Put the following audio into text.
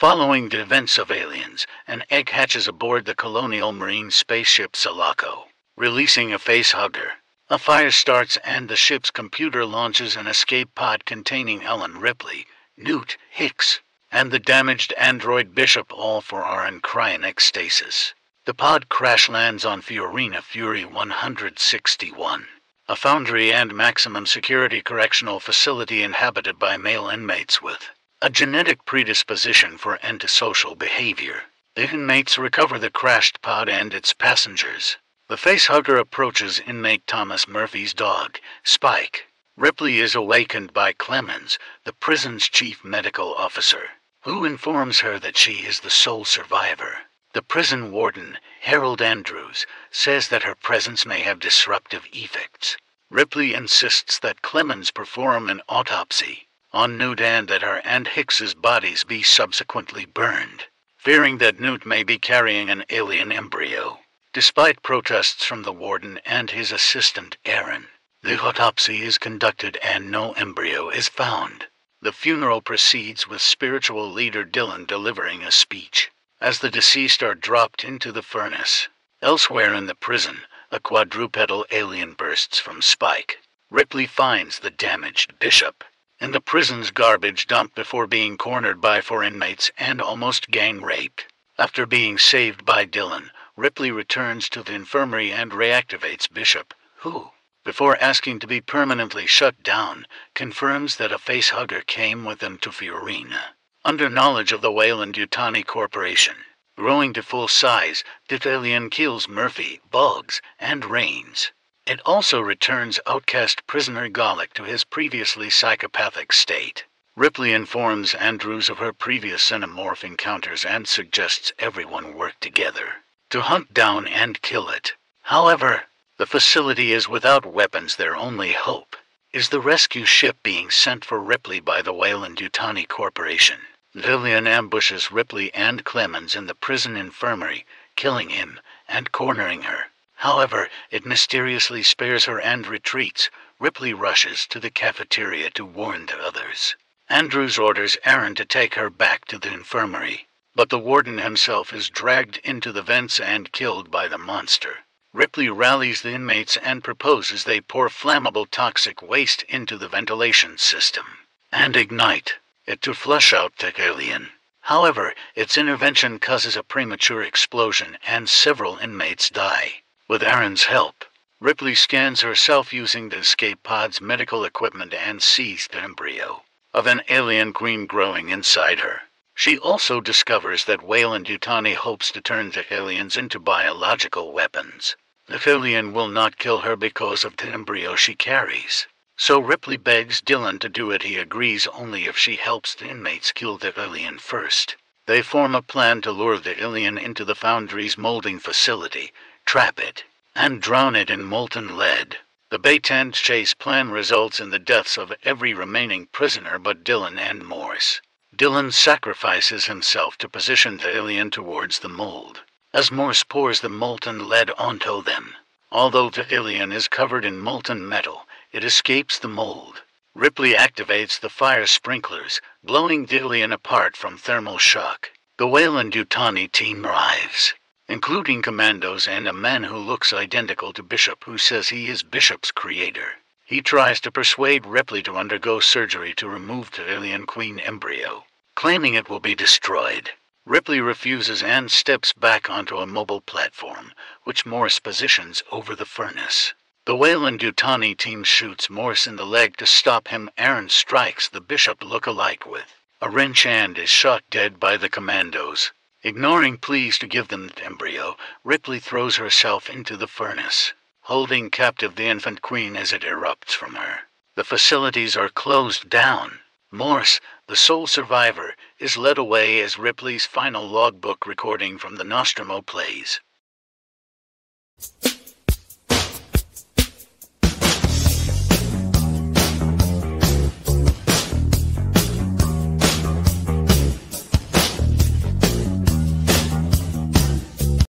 Following the events of Aliens, an egg hatches aboard the colonial marine spaceship Sulaco, releasing a facehugger. A fire starts and the ship's computer launches an escape pod containing Ellen Ripley, Newt, Hicks, and the damaged android Bishop all for are in cryonic stasis. The pod crash lands on Fiorina Fury 161, a foundry and maximum security correctional facility inhabited by male inmates with a genetic predisposition for antisocial behavior. The inmates recover the crashed pod and its passengers. The facehugger approaches inmate Thomas Murphy's dog, Spike. Ripley is awakened by Clemens, the prison's chief medical officer, who informs her that she is the sole survivor. The prison warden, Harold Andrews, says that her presence may have disruptive effects. Ripley insists that Clemens perform an autopsy on Newt and that her and Hicks's bodies be subsequently burned, fearing that Newt may be carrying an alien embryo. Despite protests from the warden and his assistant, Aaron, the autopsy is conducted and no embryo is found. The funeral proceeds with spiritual leader Dillon delivering a speech as the deceased are dropped into the furnace. Elsewhere in the prison, a quadrupedal alien bursts from Spike. Ripley finds the damaged bishop in the prison's garbage dump before being cornered by four inmates and almost gang raped. After being saved by Dillon, Ripley returns to the infirmary and reactivates Bishop, who, before asking to be permanently shut down, confirms that a facehugger came with them to Fiorina. Under knowledge of the Weyland-Yutani Corporation, growing to full size, the alien kills Murphy, Bugs, and Rains. It also returns outcast prisoner Golic to his previously psychopathic state. Ripley informs Andrews of her previous xenomorph encounters and suggests everyone work together to hunt down and kill it. However, the facility is without weapons. Their only hope is the rescue ship being sent for Ripley by the Weyland-Yutani Corporation. Lillian ambushes Ripley and Clemens in the prison infirmary, killing him and cornering her. However, it mysteriously spares her and retreats. Ripley rushes to the cafeteria to warn the others. Andrews orders Aaron to take her back to the infirmary but the warden himself is dragged into the vents and killed by the monster. Ripley rallies the inmates and proposes they pour flammable toxic waste into the ventilation system and ignite it to flush out the alien. However, its intervention causes a premature explosion and several inmates die. With Aaron's help, Ripley scans herself using the escape pod's medical equipment and sees the embryo of an alien queen growing inside her. She also discovers that Weyland-Yutani hopes to turn the aliens into biological weapons. The alien will not kill her because of the embryo she carries. So Ripley begs Dillon to do it. He agrees only if she helps the inmates kill the alien first. They form a plan to lure the alien into the foundry's molding facility, trap it, and drown it in molten lead. The bait and chase plan results in the deaths of every remaining prisoner but Dillon and Morse. Dillon sacrifices himself to position the alien towards the mold, as Morse pours the molten lead onto them. Although the alien is covered in molten metal, it escapes the mold. Ripley activates the fire sprinklers, blowing alien apart from thermal shock. The Weyland-Yutani team arrives, including commandos and a man who looks identical to Bishop who says he is Bishop's creator. He tries to persuade Ripley to undergo surgery to remove the queen embryo claiming it will be destroyed. Ripley refuses and steps back onto a mobile platform, which Morse positions over the furnace. The Weyland-Yutani team shoots Morse in the leg to stop him. Aaron strikes the bishop look-alike with a wrench and is shot dead by the commandos. Ignoring pleas to give them the embryo, Ripley throws herself into the furnace, holding captive the infant queen as it erupts from her. The facilities are closed down. Morse, the sole survivor, is led away as Ripley's final logbook recording from the Nostromo plays.